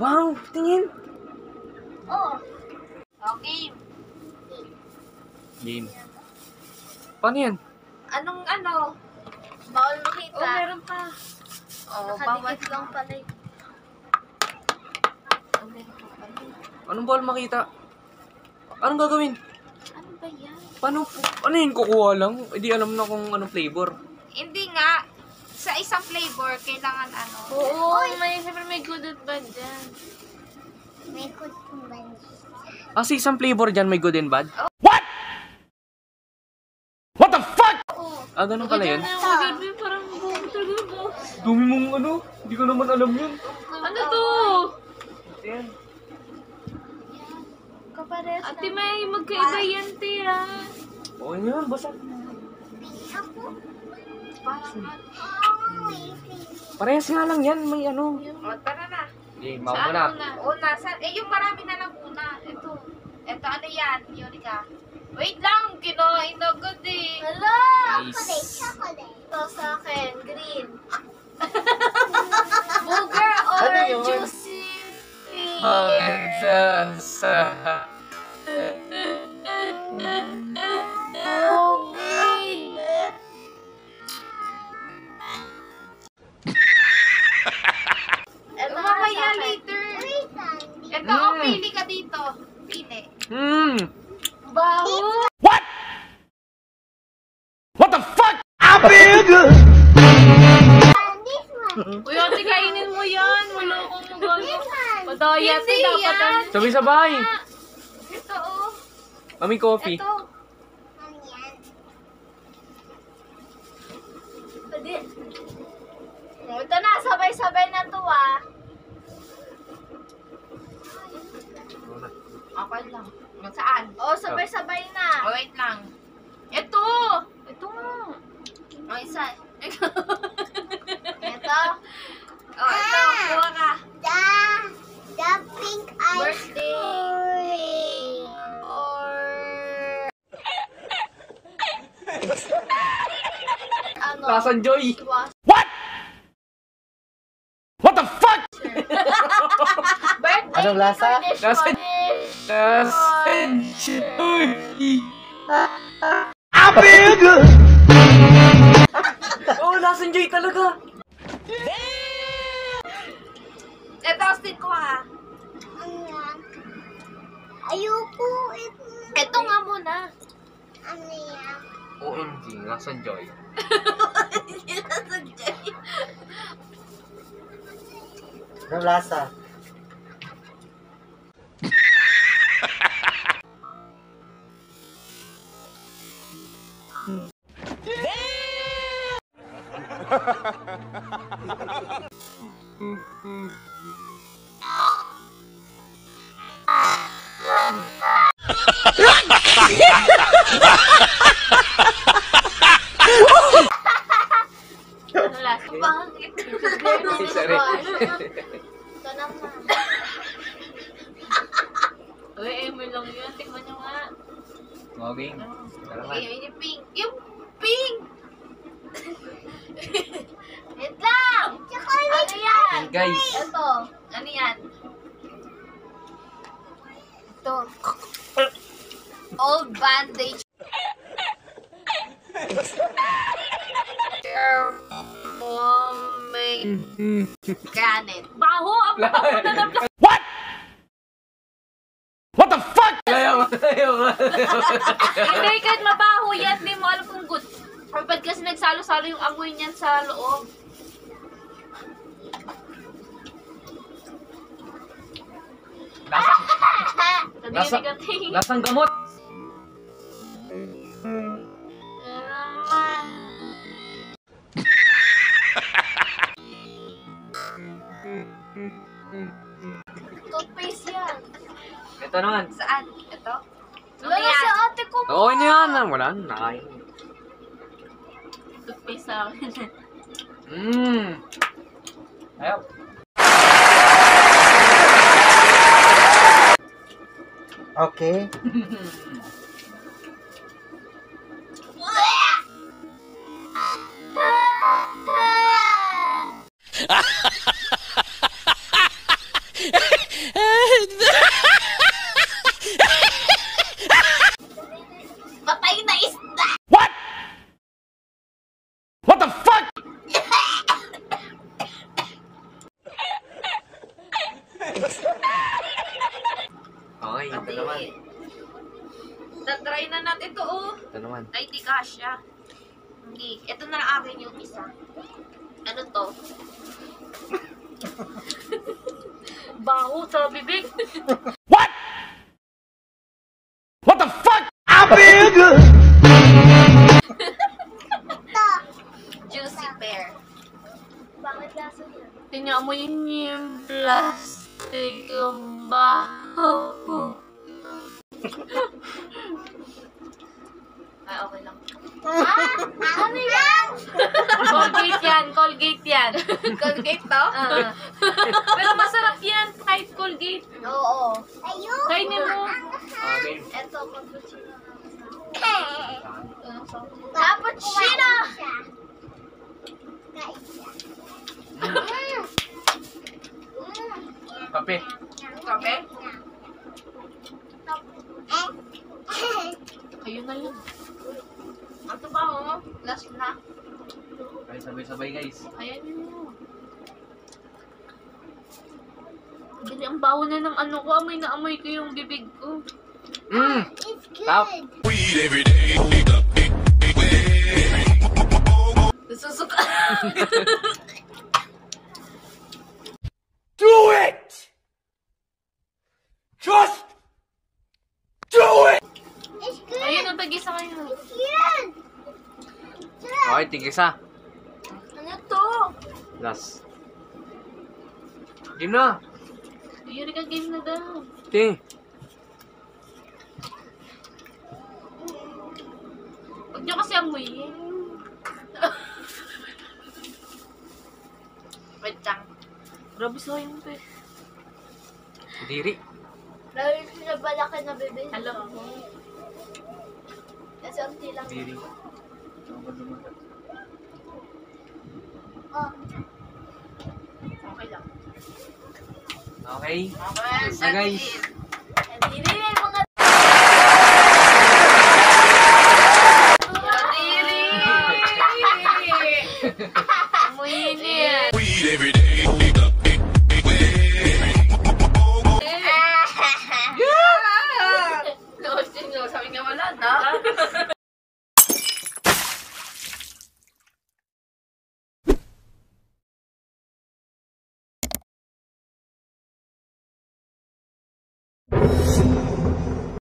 Wow, tingin. Oh. Okay. Game. Paano yan? Anong ano? Bawal makita. Oh, meron pa. Oh, Nakadikit lang pala. Oh, meron pa pala. Anong bawal makita? Anong gagawin? Ano ba yan? Paano, ano yun, kukuha lang? Hindi alam na kung anong flavor. Hindi nga. Sa isang flavor, kailangan ano. Oo, may, siyempre may good at bad dyan. May good kong bandi. Ah, sa isang flavor dyan, may good and bad? Oh. What? What the fuck? Ah, ganun pala yun? Yung good may parang buong talaga mo. Dumi mong ano, hindi ko naman alam yun. Ano to? Ayan. Kapares Ate May, magkaiba yan, tiya. Okay na yan, basta. Parehas nga lang yan, may ano. O, tara na. Okay, Saan na. una? Una, sa, eh yung marami na lang una. Ito. Ito, ano yan? Eureka. Wait lang, kinain na agad eh. Hala! Chocolate, chocolate. Ito sa akin, green. Booger or Ano yun? juicy? Ito one. Uy, ate, kainin mo yan. Wala akong magano. Madaya Hindi to dapat ang... Sabi sa bahay. Ito, oh. Mami coffee. Ito. Ano yan? Pwede. Ito na, sabay-sabay na to ah. Okay lang. Saan? Oh, sabay-sabay na. Oh, wait lang. Ito! Ito nga. Isa. Ito. Oh, ito. Kuha ka. The, the pink ice Birthday. cream. Or... Ano? Lasan Joy. Was- What the fuck? Birthday Anong lasa? Lasan Lasan Joy. Oh, lasan Joy talaga. Ito, Austin, kuha ka. Ano yan? Ayoko. Ito. Ito nga muna. Ano yan? OMG, lasan Joy. Anong lasa? Sorry. Ito naman. Uy, eh, may lang yun. Tikman nyo nga. Okay. Tara yung pink. Yung pink! Wait lang! Ano yan? Guys. Ito. Ano yan? Ito. Old bandage. Granite. Baho! Ang papunta na What? What the fuck? Ayaw, ayaw, Hindi, kahit mabaho yan, di mo alam kung good. Ba't kasi nagsalo-salo yung amoy niyan sa loob? Lasang, Lasa- Nadidigating. lasang gamot. Toothpaste yan. Ito naman. Saan? Ito? Ano Wala yan? sa ate ko. Okay na yan. Wala na. Nakain. Toothpaste sa akin. Mmm. Ayaw. Okay. okay, ito naman. Na-try na natin ito, oh. Ito naman. Ay, di kasha. Hindi. Ito na akin yung isa. Ano to? Baho sa bibig. What? What the fuck? Abig! Juicy pear. Bakit lasa niya? Tinyamoy niya yung lasa yung baho. Ay, okay lang. Ano yan? Colgate yan, Colgate yan. Colgate to? Ah. Pero masarap yan kahit Colgate. Oo. Ayoko. Kainin mo. Ito, cappuccino. Cappuccino! Kain siya. Kape. Kape? Ayun na lang. Ito ba, oh? Last na. Kaya sabay-sabay guys. Ayan yun. Bili, ang baho na ng ano ko. Amoy na amoy ko yung bibig ko. Mmm! It's good. Tap. Susuka. Do it! Just do it! It's good. Ayun, ang tagi sa kayo. It's good. Okay, tigisa. Ano to? Last. Game na. Yuri ka game na daw. Ting. Huwag niyo kasi amoyin. Wait lang. Grabe sa yung pe. Diri. Lalo sila balaki na bebe. Alam mo. Kasi unti lang. Diri. Oh. Okay lang. Okay. Okay, Na guys. no?